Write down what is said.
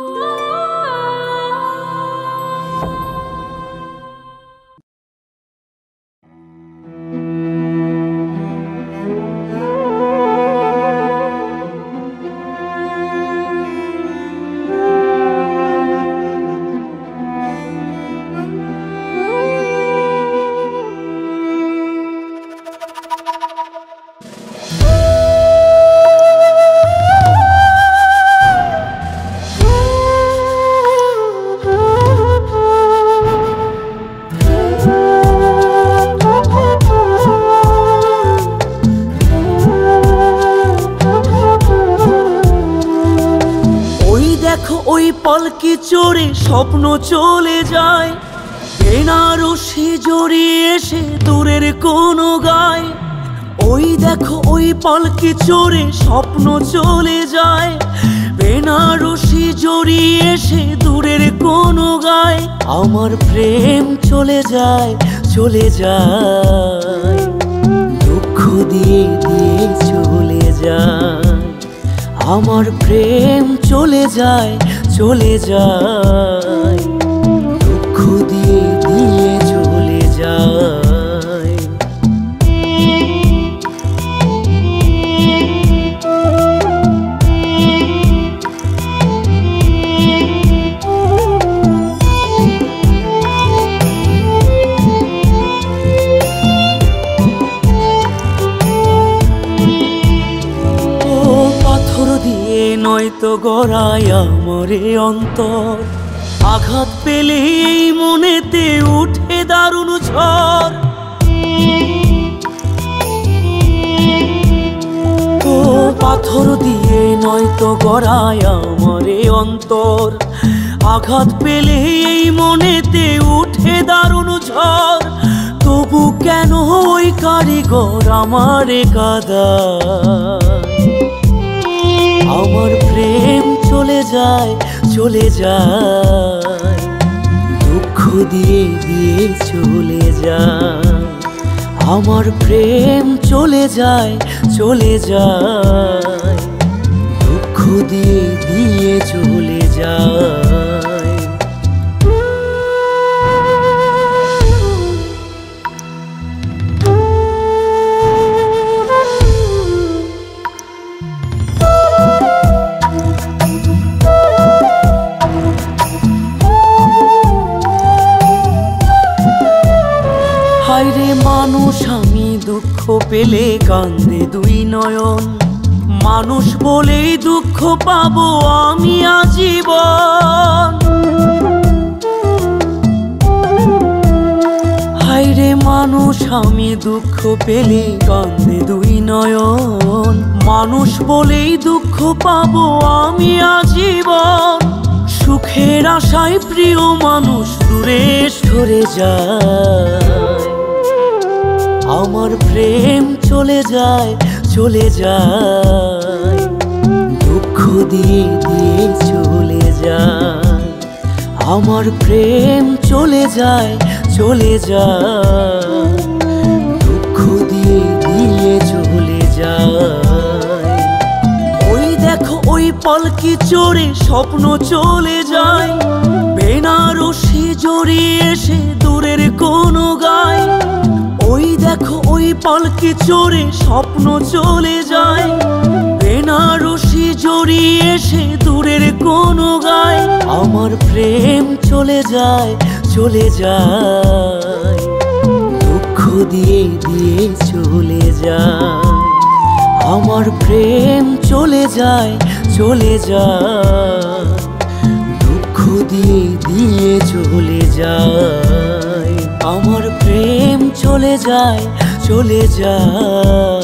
ওই পলকি চড়ে স্বপ্ন চলে যায়। বেনারসি জড়িয়ে এসে দূরের কোনো গায়। ওই দেখো, ওই পলকি চড়ে স্বপ্ন চলে যায়। বেনারসি জড়িয়ে এসে দূরের কোনো গায়। আমার প্রেম চলে যায় চলে যায়। দুঃখ দিয়ে দিয়ে চলে যায়। আমার প্রেম চলে যায় চলে যায় নয়তো গড়ায় আমরে অন্তর। আঘাত পেলে এই মনেতে উঠে দারুণ ঝড়। পাথর দিয়ে নয়তো গড়ায় আমরে অন্তর। আঘাত পেলে এই মনেতে উঠে দারুণ ঝড়। তবু কেন ওই কারিগর আমারে কাদা আমার প্রেম চলে যায় চলে যায়। দুঃখ দিয়ে দিয়ে চলে যায়। আমার প্রেম চলে যায় চলে যায়। পেলে কান্দে দুই নয়ন। মানুষ বলেই দুঃখ পাবো আমি আজীবন। হায়রে মানুষ, আমি দুঃখ পেলে কান্দে দুই নয়ন। মানুষ বলেই দুঃখ পাবো আমি আজীবন। সুখের আশায় প্রিয় মানুষ দূরে সরে যায়। আমার প্রেম চলে যায় চলে যায়। দুঃখ দিয়ে দিয়ে চলে যায়। আমার প্রেম চলে যায় চলে যায়। দুঃখ দিয়ে দিয়ে চলে যায়। ওই দেখো, ওই পলকি চড়ে স্বপ্ন চলে যায়। বেনারসি জড়িয়ে এসে পলকি চড়ে স্বপ্ন চলে যায়। বেনারসি জড়িয়ে এসে দূরের কোনো গায়, আমার প্রেম চলে যায় চলে যায়। দুঃখ দিয়ে দিয়ে চলে যায়। আমার প্রেম চলে যায় চলে যায়। দুঃখ দিয়ে দিয়ে চলে যায়। আমার প্রেম চলে যায় চলে যায়